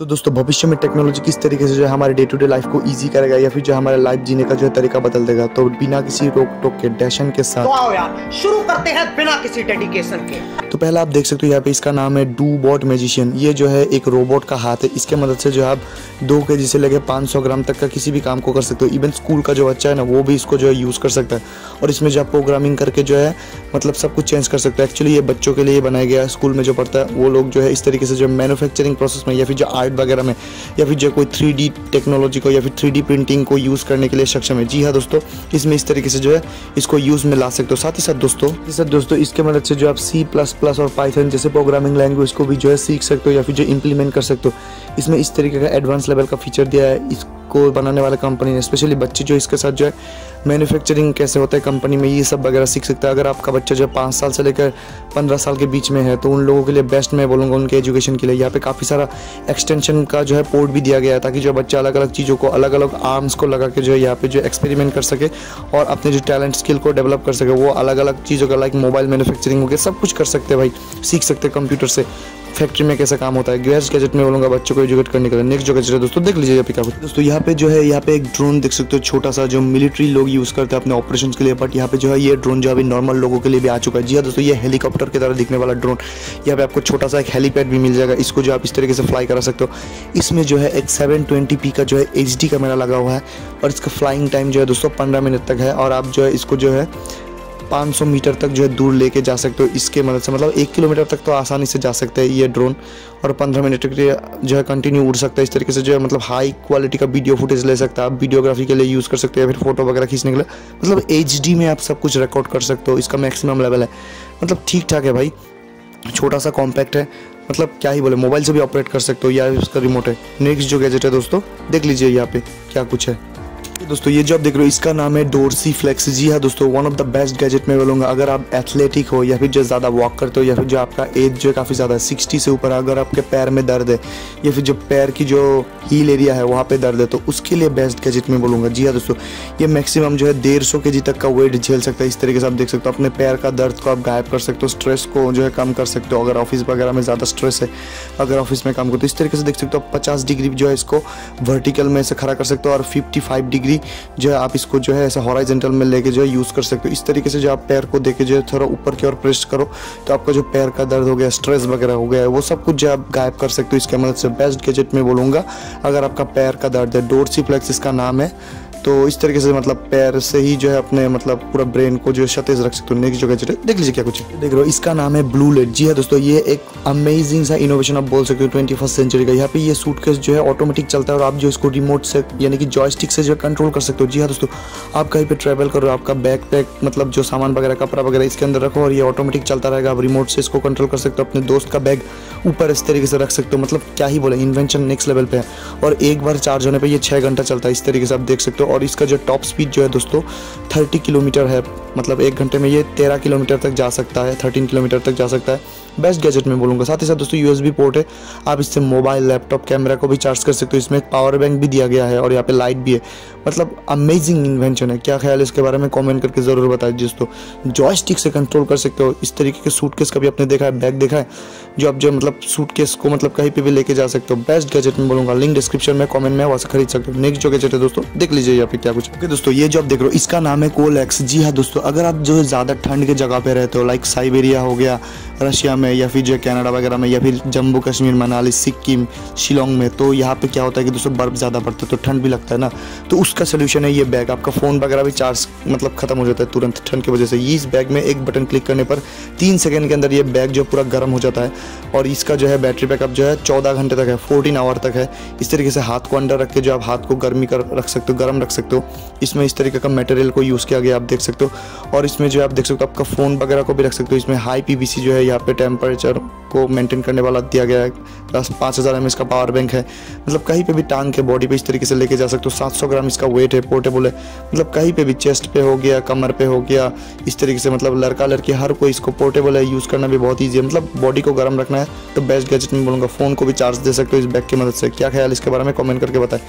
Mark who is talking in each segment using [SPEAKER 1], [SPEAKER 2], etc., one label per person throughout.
[SPEAKER 1] तो दोस्तों भविष्य में टेक्नोलॉजी किस तरीके से जो है हमारे डे टू डे लाइफ को इजी करेगा या फिर जो हमारे लाइफ जीने का जो है तरीका बदल देगा तो बिना किसी रोक टोक के डैशन के साथ।
[SPEAKER 2] तो आओ यार शुरू करते हैं बिना किसी डेडिकेशन के।
[SPEAKER 1] तो पहले आप देख सकते हो यहाँ पे इसका नाम है डू बॉट मैजिशियन ये जो है एक रोबोट का हाथ है। इसके मदद से जो है आप दो के जी से लेकर पाँच सौ ग्राम तक का किसी भी काम को कर सकते हो। इवन स्कूल का जो बच्चा है ना वो भी इसको जो है यूज़ कर सकता है। और इसमें जो आप प्रोग्रामिंग करके जो है मतलब सब कुछ चेंज कर सकते हैं। एक्चुअली ये बच्चों के लिए बनाया गया स्कूल में जो पढ़ता है वो लोग जो है इस तरीके से जो मैनुफैक्चरिंग प्रोसेस में या फिर जो आर्ट वगैरह में, या फिर जो कोई थ्री टेक्नोलॉजी को, या फिर थ्री प्रिंटिंग को यूज़ करने के लिए सक्षम है। जी हाँ दोस्तों, इसमें इस तरीके से जो है, इसको यूज़ में ला सकते हो। साथ ही साथ दोस्तों सर दोस्तों, इसके मदद से जो आप सी प्लस प्लस और पाइथन जैसे प्रोग्रामिंग लैंग्वेज को भी जो है सीख सकते हो, या फिर जो इम्प्लीमेंट कर सकते हो। इसमें इस तरीके का एडवांस लेवल का फीचर दिया है। इसको बनाने वाले कंपनी ने स्पेशली बच्चे जो इसके साथ जो है मैन्युफैक्चरिंग कैसे होता है कंपनी में, ये सब वगैरह सीख सकता है। अगर आपका बच्चा जो है पाँच साल से लेकर पंद्रह साल के बीच में है तो उन लोगों के लिए बेस्ट मैं बोलूँगा उनके एजुकेशन के लिए। यहाँ पे काफ़ी सारा एक्सटेंशन का जो है पोर्ट भी दिया गया है, ताकि जो बच्चा अलग अलग चीज़ों को अलग अलग आर्म्स को लगा के जो है यहाँ पे जो एक्सपेरिमेंट कर सके और अपने जो टैलेंट स्किल को डेवलप कर सके। वो अलग अलग चीज़ों का लाइक मोबाइल मैन्युफैक्चरिंग हो गया, सब कुछ कर सकते हैं भाई, सीख सकते हैं कंप्यूटर से। फैक्ट्री में कैसा काम होता है? गैस गैजेट में बोलूँगा बच्चों को एजुकेट करने के लिए। नेक्स्ट जो गैजेट है दोस्तों, देख लीजिए यहाँ पे क्या दोस्तों, यहाँ पे जो है, यहाँ पे एक ड्रोन देख सकते हो छोटा सा जो मिलिट्री लोग यूज़ करते हैं अपने ऑपरेशन के लिए बट यहाँ पे जो है, ये ड्रोन जो अभी नॉर्मल लोगों के लिए भी आ चुका है। जी हाँ दोस्तों, ये हेलीकॉप्टर की तरह दिखने वाला ड्रोन यहाँ पे आपको छोटा सा एक हेलीपैड भी मिल जाएगा। इसको जो आप इस तरीके से फ्लाई करा सकते हो। इसमें जो है, एक सेवन ट्वेंटी पी का जो है एचडी कैमरा लगा हुआ है, और इसका फ्लाइंग टाइम जो है दोस्तों, पंद्रह मिनट तक है, और आप जो है, इसको जो है 500 मीटर तक जो है दूर लेके जा सकते हो। इसके मदद से मतलब एक किलोमीटर तक तो आसानी से जा सकते हैं ये ड्रोन और 15 मिनट के लिए जो है कंटिन्यू उड़ सकता है। इस तरीके से जो है मतलब हाई क्वालिटी का वीडियो फुटेज ले सकता है। आप वीडियोग्राफी के लिए यूज़ कर सकते हो या फिर फ़ोटो वगैरह खींचने के लिए। मतलब एचडी में आप सब कुछ रिकॉर्ड कर सकते हो। इसका मैक्सिमम लेवल है। मतलब ठीक ठाक है भाई। छोटा सा कॉम्पैक्ट है। मतलब क्या ही बोले मोबाइल से भी ऑपरेट कर सकते हो या उसका रिमोट है। नेक्स्ट जो गैजेट है दोस्तों, देख लीजिए यहाँ पे क्या कुछ है। दोस्तों, ये जो आप देख रहे हो, इसका नाम है डोरसी फ्लेक्स। जी हाँ दोस्तों one of the best gadget में बोलूँगा, अगर आप एथलेटिक हो या फिर जो ज़्यादा वॉक करते हो या फिर जो आपका एज जो है काफ़ी ज़्यादा सिक्सटी से ऊपर, अगर आपके पैर में दर्द है या फिर जो पैर की जो हील एरिया है, वहाँ पे दर्द है तो उसके लिए बेस्ट गैजेट में बोलूँगा। जी हाँ दोस्तों, ये मैक्सिमम जो है डेढ़ सौ के जी तक का वेट झेल सकता है। इस तरीके से आप देख सकते हो, अपने पैर का दर्द को आप गायब कर सकते हो स्ट्रेस को जो है कम कर सकते हो, अगर ऑफ़िस वगैरह में ज़्यादा स्ट्रेस है, अगर ऑफ़िस में काम करते हो, इस तरीके से देख सकते हो, आप पचास डिग्री जो है इसको वर्टिकल में से खड़ा कर सकते हो और फिफ्टी फाइव डिग्री जो है, आप इसको जो है, ऐसा हॉराइजेंटल में लेके जो है यूज़ कर सकते हो। इस तरीके से जो आप पैर को देके जो है, थोड़ा ऊपर की ओर प्रेस करो तो आपका जो पैर का दर्द हो गया स्ट्रेस वगैरह हो गया, वो सब कुछ जो आप गायब कर सकते हो। इसके मदद से बेस्ट गैजेट में बोलूँगा, अगर आपका पैर का दर्द है डोरसी फ्लेक्स इसका नाम है तो इस तरीके से मतलब पैर से ही जो है अपने मतलब पूरा ब्रेन को जो सतेज रख सकते हो नेक्स्ट जो गैजेट देख लीजिए क्या कुछ देख रहे हो, इसका नाम है ब्लू लेट जी है दोस्तों, ये एक अमेजिंग सा इनोवेशन आप बोल सकते हो ट्वेंटी फ़र्स्ट सेंचुरी का। यहाँ पे ये सूटकेस जो है ऑटोमेटिक चलता है और आप जो इसको रिमोट से, यानी कि जॉयस्टिक से जो है कंट्रोल कर सकते हो। जी हाँ दोस्तों, आप कहीं पे ट्रैवल करो, आपका बैग पैक मतलब जो सामान वगैरह, कपड़ा वगैरह इसके अंदर रखो और ये ऑटोमेटिक चलता रहेगा। आप रिमोट से इसको कंट्रोल कर सकते हो, अपने दोस्त का बैग ऊपर इस तरीके से रख सकते हो। मतलब क्या ही बोले इन्वेंशन नेक्स्ट लेवल पे है। और एक बार चार्ज होने पे ये छः घंटा चलता है, इस तरीके से आप देख सकते हो। और इसका जो टॉप स्पीड जो है दोस्तों थर्टी किलोमीटर है। मतलब एक घंटे में ये तेरह किलोमीटर तक जा सकता है थर्टीन किलोमीटर तक जा सकता है। बेस्ट गैजेट में बोलूँगा। साथ ही साथ दोस्तों यूएसबी पोर्ट है। आप इससे मोबाइल लैपटॉप कैमरा को भी चार्ज कर सकते हो। इसमें एक पावर बैंक भी दिया गया है और यहाँ पे लाइट भी है। मतलब अमेजिंग इन्वेंशन है। क्या ख्याल इसके बारे में कमेंट करके ज़रूर बताए दोस्तों। जॉयस्टिक से कंट्रोल कर सकते हो। इस तरीके के सूटकेस कभी आपने देखा है बैग देखा है, जो आप जो मतलब सूटकेस को मतलब कहीं पर भी लेके जा सकते हो। बेस्ट गैजेट में बोलूँगा। लिंक डिस्क्रिप्शन में कॉमेंट में वहाँ से खरीद सकते हो। नेक्स्ट जो गैजेट है दोस्तों, देख लीजिए यहाँ पे क्या कुछ? ओके दोस्तों, ये जो आप देख रहे हो, इसका नाम है कोल एक्स जी हाँ दोस्तों, अगर आप जो है ज़्यादा ठंड के जगह पे रहते हो लाइक साइबेरिया हो गया, रशिया में, या फिर जो कनाडा वगैरह में, या फिर जम्मू कश्मीर, मनाली, सिक्किम, शिलोंग में तो यहाँ पे क्या होता है कि दोस्तों, बर्फ़ ज़्यादा पड़ता है तो ठंड भी लगता है ना? तो उसका सोल्यूशन है ये बैग आपका फ़ोन वगैरह भी चार्ज मतलब ख़त्म हो जाता है तुरंत ठंड की वजह से। इस बैग में एक बटन क्लिक करने पर तीन सेकेंड के अंदर ये बैग जो पूरा गर्म हो जाता है। और इसका जो है बैटरी बैकअप जो है चौदह घंटे तक है फोर्टीन आवर तक है। इस तरीके से हाथ को अंडर रख के जो आप हाथ को गर्मी कर, रख सकते हो, गर्म रख सकते हो। इसमें इस तरीके का मटेरियल को यूज़ किया गया, आप देख सकते हो। और इसमें जो आप देख सकते हो, आपका फ़ोन वगैरह को भी रख सकते हो। इसमें हाई पी जो है, यहाँ पे टेम्परेचर को मेंटेन करने वाला दिया गया है। प्लस पाँच हज़ार एम का पावर बैंक है। मतलब कहीं पे भी टांग के बॉडी पे इस तरीके से लेके जा सकते हो। सात सौ ग्राम इसका वेट है पोर्टेबल है। मतलब कहीं पे भी चेस्ट पे हो गया कमर पे हो गया इस तरीके से मतलब लड़का लड़की हर कोई इसको पोर्टेबल है यूज़ करना भी बहुत ईजी है। मतलब बॉडी को गर्म रखना है तो बेस्ट गैजेट में बोलूँगा। फ़ोन को भी चार्ज दे सकते हो इस बैग की मदद से। क्या ख्याल इसके बारे में? कॉमेंट करके बताएँ।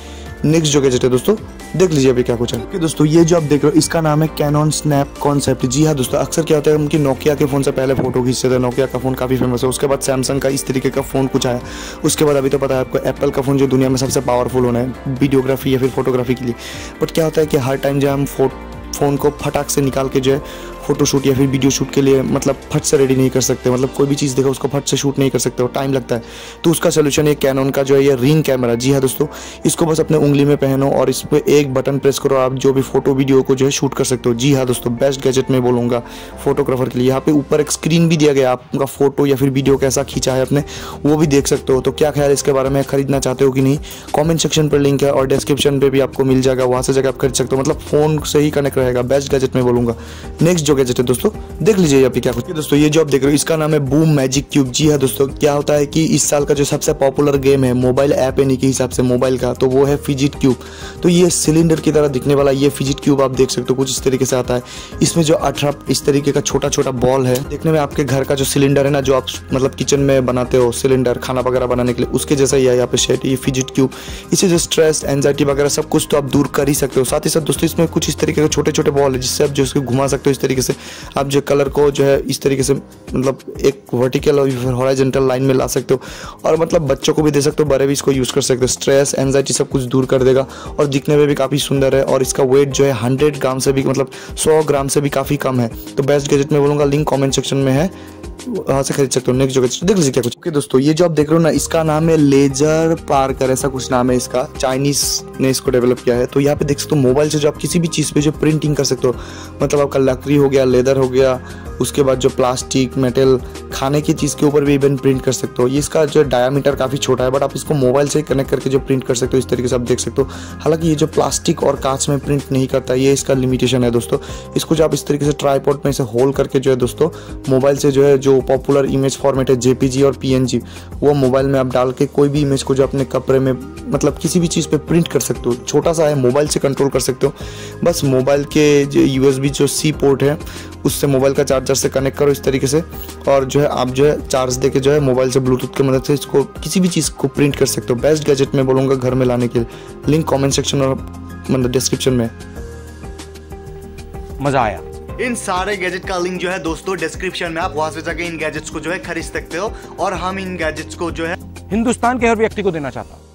[SPEAKER 1] नेक्स्ट जो गैजेट है दोस्तों देख लीजिए अभी क्या कुछ है। Okay, दोस्तों ये जो आप देख रहे हो इसका नाम है कैनॉन स्नैप कॉन्सेप्ट जी हाँ दोस्तों अक्सर क्या होता है उनकी नोकिया के फ़ोन से पहले फ़ोटो खींचते थे। नोकिया का फ़ोन काफ़ी फ़ेमस है उसके बाद बाद सैमसंग का इस तरीके का फ़ोन कुछ आया। उसके बाद अभी तो पता है आपको एप्पल का फ़ोन जो दुनिया में सबसे पावरफुल होना है वीडियोग्राफी या फिर फोटोग्राफी के लिए। बट क्या होता है कि हर टाइम जो हम फ़ोन को फटाक से निकाल के जो है फोटोशूट या फिर वीडियो शूट के लिए मतलब फट से रेडी नहीं कर सकते। मतलब कोई भी चीज़ देखा, उसको फट से शूट नहीं कर सकते और टाइम लगता है। तो उसका सोल्यूशन है कैनन का जो है, ये रिंग कैमरा जी हाँ दोस्तों, इसको बस अपने उंगली में पहनो और इस पर एक बटन प्रेस करो, आप जो भी फ़ोटो वीडियो को जो है शूट कर सकते हो। जी हाँ दोस्तों बेस्ट गैजेट में बोलूँगा फोटोग्राफर के लिए। यहाँ पे ऊपर एक स्क्रीन भी दिया गया, आपका फ़ोटो या फिर वीडियो कैसा खींचा है अपने वो भी देख सकते हो। तो क्या ख्याल इसके बारे में, खरीदना चाहते हो कि नहीं? कॉमेंट सेक्शन पर लिंक है और डिस्क्रिप्शन पर भी आपको मिल जाएगा, वहाँ से जगह आप खरीद सकते हो। मतलब फ़ोन से ही कनेक्ट रहेगा बेस्ट गैजेट में बोलूँगा। नेक्स्ट जो गैजेट है दोस्तों, देख लीजिए यहाँ पे क्या कुछ। दोस्तों, ये जो आप देख रहे हो, इसका नाम है बूम मैजिक क्यूब जी हाँ दोस्तों, क्या होता है कि इस साल का जो सबसे पॉपुलर गेम है मोबाइल ऐप यानी के हिसाब से मोबाइल का तो वो है फिजिट क्यूब तो ये सिलेंडर की तरह दिखने वाला ये फिजिट क्यूब आप देख सकते हो, कुछ इस तरीके से आता है। इसमें जो अठारह, इस तरीके का छोटा छोटा बॉल है, देखने में आपके घर का जो सिलेंडर है ना, जो आप मतलब किचन में बनाते हो सिलेंडर खाना वगैरह बनाने के लिए, उसके जैसा ही है यहाँ पे शेट ये फिजिट क्यूब इससे जो स्ट्रेस एंजाइटी वगैरह सब कुछ तो आप दूर कर ही सकते हो। साथ ही साथ दोस्तों, इसमें कुछ इस तरीके के छोटे छोटे बॉल है, जिससे आप जो इसको घुमा सकते हो इस तरीके आप जो कलर को जो है इस तरीके से मतलब एक वर्टिकल और फिर हॉराइजेंटल लाइन में ला सकते हो। और मतलब बच्चों को भी दे सकते हो, बड़े भी इसको यूज़ कर सकते हो। स्ट्रेस एनजाइटी सब कुछ दूर कर देगा और दिखने में भी काफ़ी सुंदर है और इसका वेट जो है हंड्रेड ग्राम से भी मतलब सौ ग्राम से भी काफ़ी कम है। तो बेस्ट गैजेट में बोलूँगा लिंक कॉमेंट सेक्शन में है। वहाँ से खरीद सकते हो नेक्स्ट जगह देख लीजिए क्या कुछ। ओके दोस्तों, ये जो आप देख रहे हो ना, इसका नाम है लेजर पार्कर, ऐसा कुछ नाम है इसका। चाइनीज़ ने इसको डेवलप किया है। तो यहाँ पे देख सकते हो मोबाइल से जो आप किसी भी चीज़ पे जो प्रिंटिंग कर सकते हो मतलब आपका लकड़ी हो गया लेदर हो गया, उसके बाद जो प्लास्टिक मेटल खाने की चीज़ के ऊपर भी इवन प्रिंट कर सकते हो। ये इसका जो डायमीटर काफ़ी छोटा है बट आप इसको मोबाइल से कनेक्ट करके जो प्रिंट कर सकते हो, इस तरीके से आप देख सकते हो। हालाँकि ये जो प्लास्टिक और कांच में प्रिंट नहीं करता, ये इसका लिमिटेशन है, दोस्तों। इसको जो आप इस तरीके से ट्राईपोर्ट में इसे होल्ड करके जो है, दोस्तों मोबाइल से जो है, जो पॉपुलर इमेज फॉर्मेट है जेपीजी और पीएनजी वो मोबाइल में आप डाल के कोई भी इमेज को जो अपने कपड़े में मतलब किसी भी चीज़ पे प्रिंट कर सकते हो। छोटा सा है मोबाइल से कंट्रोल कर सकते हो। बस मोबाइल के जो यूएसबी जो सी पोर्ट है, उससे मोबाइल का चार्जर से कनेक्ट करो इस तरीके से। और जो है, आप जो है चार्ज दे के जो है मोबाइल से ब्लूटूथ की मदद से इसको किसी भी चीज़ को प्रिंट कर सकते हो। बेस्ट गैजेट में बोलूँगा घर में लाने के लिए। लिंक कॉमेंट सेक्शन और मतलब डिस्क्रिप्शन में।
[SPEAKER 3] मज़ा आया।
[SPEAKER 4] इन सारे गैजेट का लिंक जो है दोस्तों डिस्क्रिप्शन में आप वहाँ से जाके इन गैजेट्स को जो है खरीद सकते हो और हम इन गैजेट्स को जो है
[SPEAKER 3] हिंदुस्तान के हर व्यक्ति को देना चाहता हूँ।